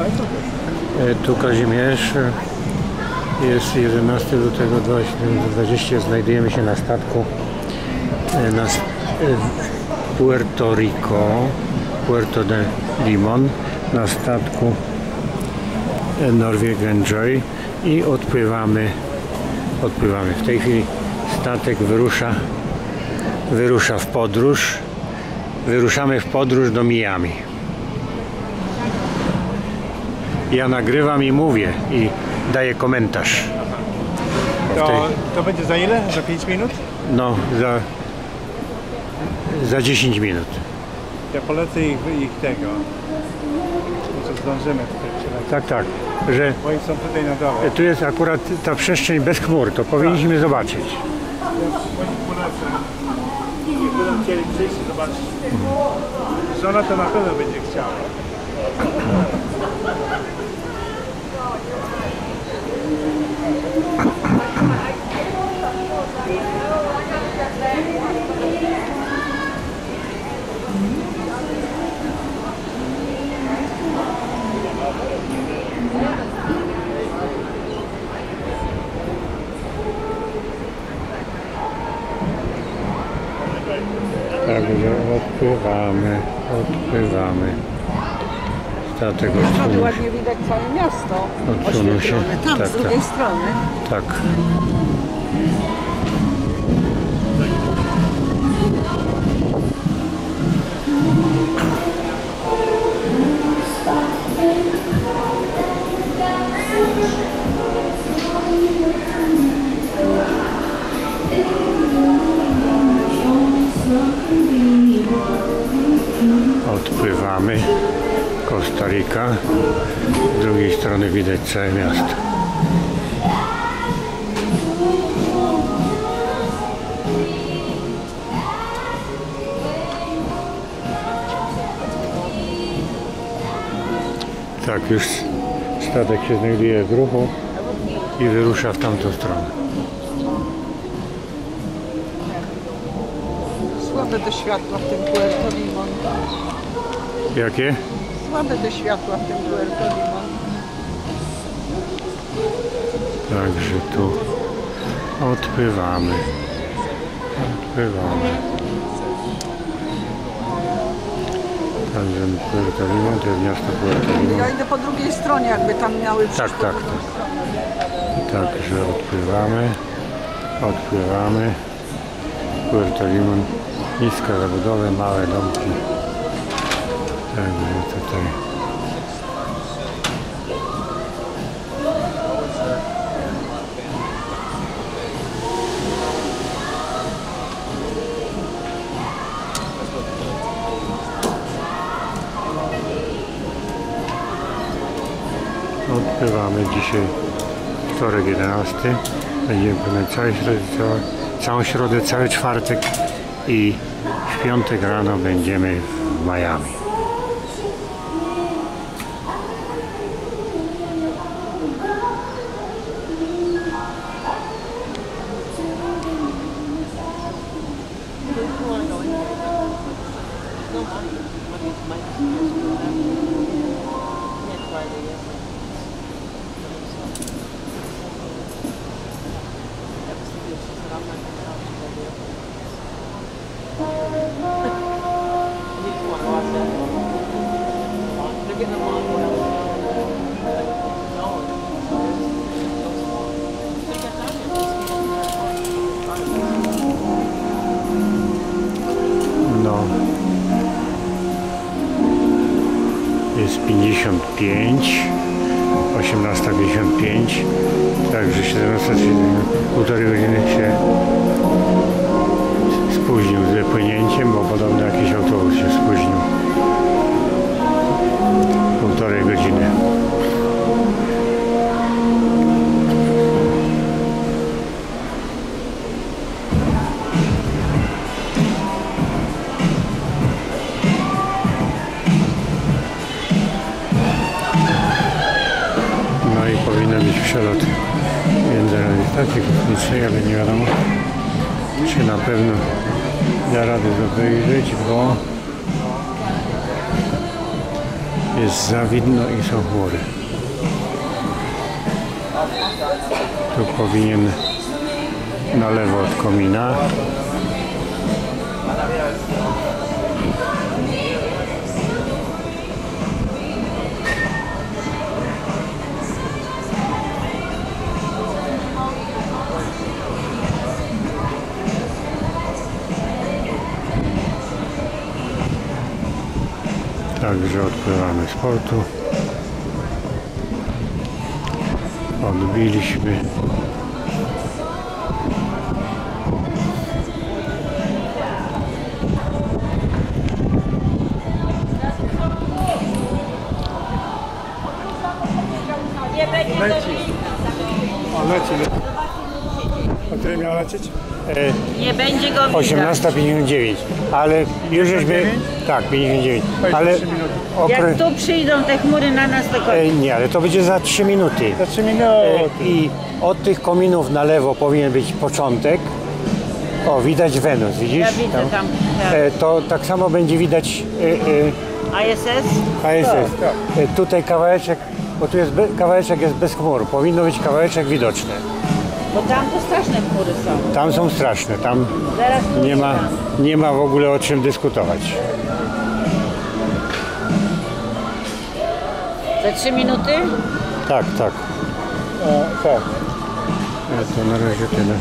E, Tu Kazimierz. e, Jest 11 lutego 2020. Znajdujemy się na statku e, na, Puerto Rico, Puerto de Limon, na statku Norwegian Joy i odpływamy, odpływamy. W tej chwili statek wyrusza, wyrusza w podróż. Wyruszamy w podróż do Miami. Ja nagrywam i mówię i daję komentarz. To, to będzie za ile? Za 5 minut? No, za, za 10 minut. Ja polecę ich, ich tego. Może zdążymy tutaj przylecieć. Tak, tak, że Bo oni są tutaj na dole. tu jest akurat ta przestrzeń bez chmur, to powinniśmy zobaczyć. Ja po nich polecę. Jak będą chcieli przyjść i zobaczyć. Żona to na pewno będzie chciała. Także odpływamy, odpływamy. Statek odsunął się. ładnie widać całe miasto. Odsunął się. Tam, Tak, z drugiej tak. strony. Tak. Odpływamy. Kostaryka. Z drugiej strony widać całe miasto. Tak, już statek się znajduje w ruchu i wyrusza w tamtą stronę. Słabe te światła w tym Puerto Limon. Jakie? Słabe te światła w tym Limon. Także tu odpływamy. Odpływamy. Także Puerto Limon to jest miasto Puerto Limon. Ja idę po drugiej stronie, jakby tam miały Tak, przyjść tak, tak. stronę. Także odpływamy. Odpływamy. Puerto Limon. Niska zabudowy, małe domki. Także tutaj. Odpływamy dzisiaj wtorek 11. Będziemy płynąć całą środę, całą, całą środę, cały czwartek i w piątek rano będziemy w Miami. Jest 55, 18.55, także 17.30, półtorej godziny się spóźnił z wypłynięciem, bo podobno jakiś autobus się spóźnił. Półtorej godziny. No powinien być przelot międzynarodowej stacji kosmicznej, ale nie wiadomo czy na pewno da radę to wyjrzeć, bo Jest za widno i są chmury. Tu powinien na lewo od komina. Także odpływamy z portu. Odbiliśmy. Leci. O, leci. O której miała lecieć? E, Nie będzie go widać. 18.59, ale już żeśmy... Tak, 59. Ale. Jak tu przyjdą te chmury na nas, to e, koniec. Nie, ale to będzie za 3 minuty. Za 3 E, minuty. I od tych kominów na lewo powinien być początek. O, widać Wenus, widzisz? Ja widzę tam. tak. E, To tak samo będzie widać e, ISS? e, ASS. Tak, E, Tutaj kawałeczek, bo tu jest be, kawałeczek jest bez chmur. Powinno być kawałeczek widoczny. Bo tam to straszne chmury są. Tam są straszne, tam Zaraz nie ma, nie ma w ogóle o czym dyskutować. Za trzy minuty? Tak, tak. O, tak. E, To na razie tyle.